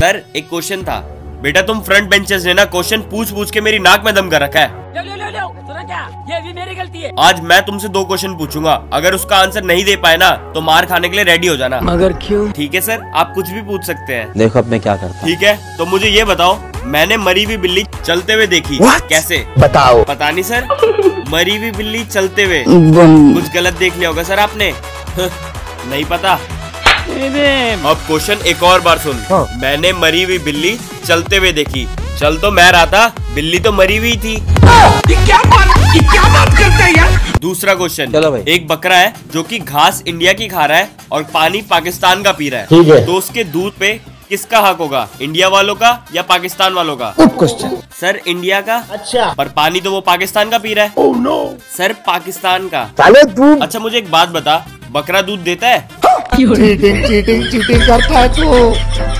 Sir एक question था। बेटा तुम फ्रंट बेंचेस ने ना क्वेश्चन पूछ पूछ के मेरी नाक में दम कर रखा है। लो लो लो लो सुना क्या? ये भी मेरी गलती है। आज मैं तुमसे दो क्वेश्चन पूछूँगा। अगर उसका आंसर नहीं दे पाए ना तो मार खाने के लिए रेडी हो जाना। मगर क्यों? ठीक है सर आप कुछ भी पूछ सकते हैं। देखो अब मैं क्या करता ठीक है तो मुझे ये बताओ मैंने मरी हुई बिल्ली चलते हुए देखी। What? कैसे? बताओ। पता नहीं सर। मरी हुई बिल्ली चलते हुए। कुछ गलत देख लिया होगा सर आपने। नहीं पता। अब क्वेश्चन एक और बार सुन। हाँ। मैंने मरी हुई बिल्ली चलते हुए देखी। चल तो मैं रहा था बिल्ली तो मरी हुई थी। दूसरा क्वेश्चन। चलो भाई। एक बकरा है जो कि घास इंडिया की खा रहा है और पानी पाकिस्तान का पी रहा है। ठीक है। तो उसके दूध पे किसका हक होगा? इंडिया वालों का या पाकिस्तान वालों का? क्वेश्चन सर इंडिया का। अच्छा। पर पानी तो वो पाकिस्तान का पी रहा है। ओह नो सर पाकिस्तान का। साले अच्छा मुझे एक बात बता। बकरा दूध देता है? चीटिंग चीटिंग चीटिंग करता है तू